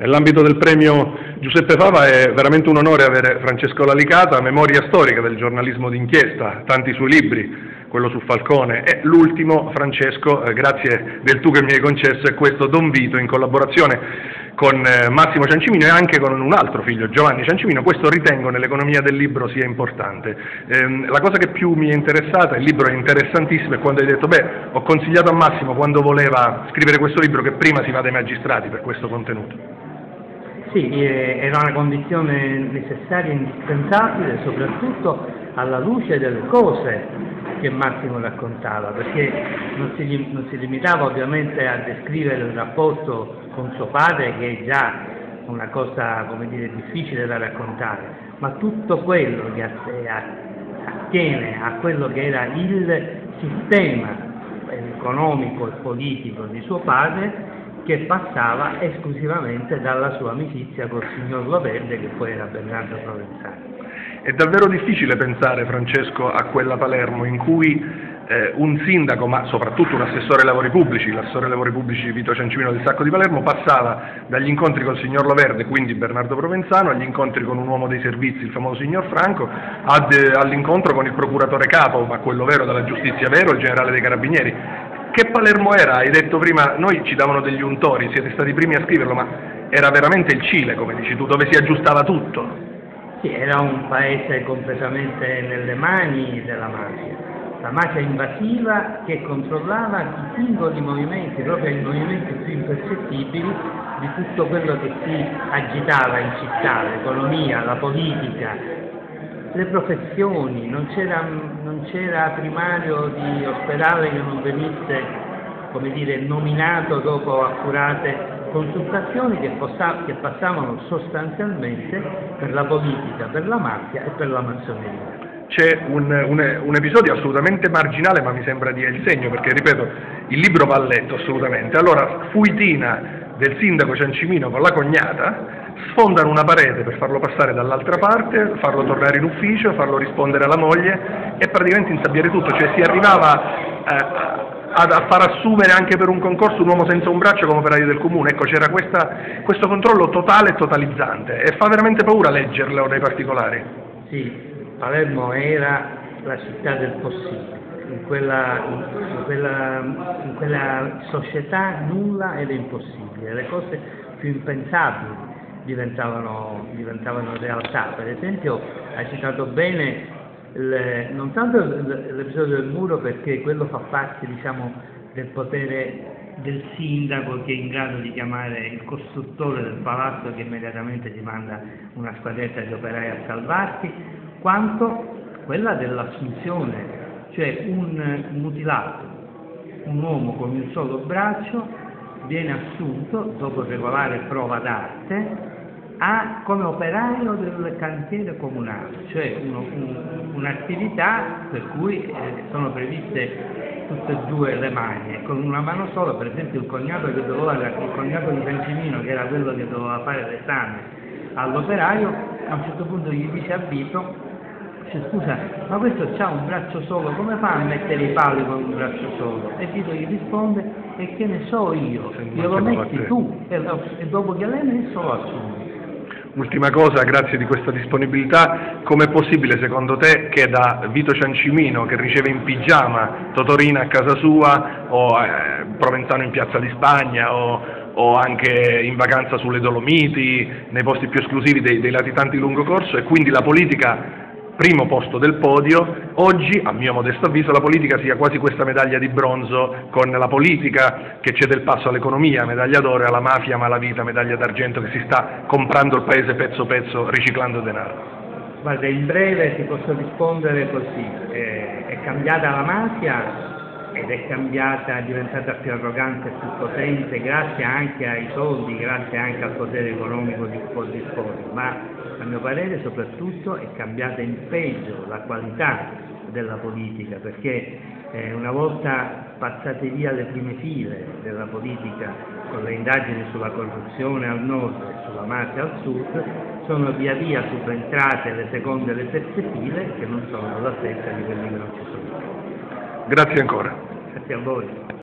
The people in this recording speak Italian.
Nell'ambito del premio Giuseppe Fava è veramente un onore avere Francesco Lalicata, memoria storica del giornalismo d'inchiesta, tanti suoi libri, quello su Falcone e l'ultimo, Francesco, eh, grazie del tu che mi hai concesso, è questo Don Vito in collaborazione con eh, Massimo Ciancimino e anche con un altro figlio, Giovanni Ciancimino, questo ritengo nell'economia del libro sia importante. Eh, la cosa che più mi è interessata, il libro è interessantissimo, è quando hai detto, beh, ho consigliato a Massimo quando voleva scrivere questo libro che prima si va dai magistrati per questo contenuto. Sì, eh, era una condizione necessaria e indispensabile, soprattutto alla luce delle cose che Massimo raccontava, perché non si, non si limitava ovviamente a descrivere il rapporto con suo padre, che è già una cosa, dire, difficile da raccontare, ma tutto quello che attiene a quello che era il sistema economico e politico di suo padre che passava esclusivamente dalla sua amicizia col signor Loverde che poi era Bernardo Provenzano. È davvero difficile pensare, Francesco, a quella Palermo in cui eh, un sindaco, ma soprattutto un assessore ai lavori pubblici, l'assessore ai lavori pubblici Vito Ciancimino del Sacco di Palermo, passava dagli incontri col signor Loverde, quindi Bernardo Provenzano, agli incontri con un uomo dei servizi, il famoso signor Franco, ad, eh, all'incontro con il procuratore capo, ma quello vero della giustizia vero, il generale dei carabinieri. Che Palermo era? Hai detto prima, noi ci davano degli untori, siete stati i primi a scriverlo, ma era veramente il Cile, come dici tu, dove si aggiustava tutto. Sì, era un paese completamente nelle mani della mafia, la mafia invasiva che controllava i singoli movimenti, proprio i movimenti più impercettibili di tutto quello che si agitava in città, l'economia, la politica, le professioni, non c'era, non c'era primario di ospedale che non venisse come dire, nominato dopo accurate consultazioni che, che passavano sostanzialmente per la politica, per la mafia e per la massoneria c'è un, un, un, episodio assolutamente marginale, ma mi sembra dia il segno, perché ripeto, il libro va letto assolutamente. Allora, Fuitina del sindaco Ciancimino con la cognata sfondano una parete per farlo passare dall'altra parte, farlo tornare in ufficio, farlo rispondere alla moglie e praticamente insabbiare tutto, cioè si arrivava eh, a far assumere anche per un concorso un uomo senza un braccio come operaio del comune. Ecco, c'era questo controllo totale e totalizzante e fa veramente paura leggerlo nei particolari. Sì, Palermo era la città del possibile. In quella, in, quella, in quella società nulla era impossibile, le cose più impensabili diventavano, diventavano realtà. Per esempio, hai citato bene il, non tanto l'episodio del muro perché quello fa parte diciamo, del potere del sindaco che è in grado di chiamare il costruttore del palazzo che immediatamente ti manda una squadretta di operai a salvarti, quanto quella dell'assunzione, cioè un mutilato, un uomo con un solo braccio viene assunto dopo regolare prova d'arte a, come operaio del cantiere comunale, cioè uno, un, un'attività per cui eh, sono previste tutte e due le mani, con una mano sola, per esempio il cognato, che doveva, il cognato di Cancimino, che era quello che doveva fare l'esame all'operaio, a un certo punto gli dice a Vito, dice scusa, ma questo ha un braccio solo, come fa a mettere i pali con un braccio solo? E Vito gli risponde, e che ne so io, glielo metti tu, e, e dopo che l'hai messo lo assumi. Ultima cosa, grazie di questa disponibilità, com'è possibile secondo te che da Vito Ciancimino che riceve in pigiama Totorina a casa sua o eh, Provenzano in Piazza di Spagna o, o, anche in vacanza sulle Dolomiti, nei posti più esclusivi dei, dei latitanti lungo corso e quindi la politica primo posto del podio, oggi, a mio modesto avviso, la politica sia quasi questa medaglia di bronzo con la politica che cede il passo all'economia, medaglia d'oro, alla mafia, malavita, medaglia d'argento che si sta comprando il paese pezzo pezzo, riciclando denaro. Guarda, in breve ti posso rispondere così, eh, è cambiata la mafia ed è cambiata, è diventata più arrogante e più potente grazie anche ai soldi, grazie anche al potere economico di Poldispoli, ma a mio parere soprattutto è cambiata in peggio la qualità della politica perché eh, una volta passate via le prime file della politica con le indagini sulla corruzione al nord e sulla mafia al sud sono via via subentrate le seconde e le terze file che non sono la stessa di quelli che non ci sono. Grazie ancora. Grazie a voi.